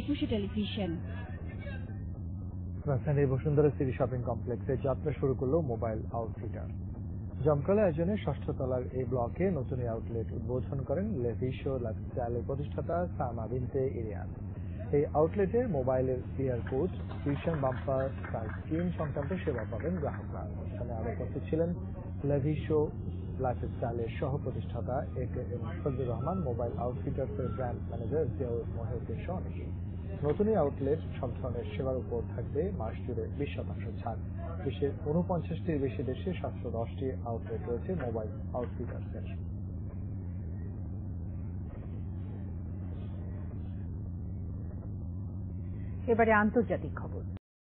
একুশে টেলিভিশন। রাজধানীর Bashundhara city shopping কমপ্লেক্সে যাত্রা শুরু করল মোবাইল আউটফিটার জমকালো আয়োজনে ষষ্ঠ তলার এই ব্লকে নতুন আউটলেট উদ্বোধন করেন লেভিশো লাইফস্টাইলের প্রতিষ্ঠাতা সামা বিনতে ইরিয়ান। এই আউটলেটে মোবাইলের airport tuition bumper car scheme সংক্রান্ত সেবা পাবেন গ্রাহকরা। অনুষ্ঠানে আরও উপস্থিত ছিলেন লেভিশো লাইফস্টাইলের সহ প্রতিষ্ঠাতা A K M Fazlur Rahman, mobile আউটফিটার্সের brand manager Ziaur Mohiuddin সহ অনেকেই নতুন এই আউটলেট সব ধরনের সেবার উপর থাকবে মাস জুড়ে বিশ শতাংশ ছাড়। বিশ্বের উনপঞ্চাশটির বেশি দেশে সাতশো দশটি আউটলেট রয়েছে মোবাইল আউটফিটার্সের এবারে আন্তর্জাতিক খবর।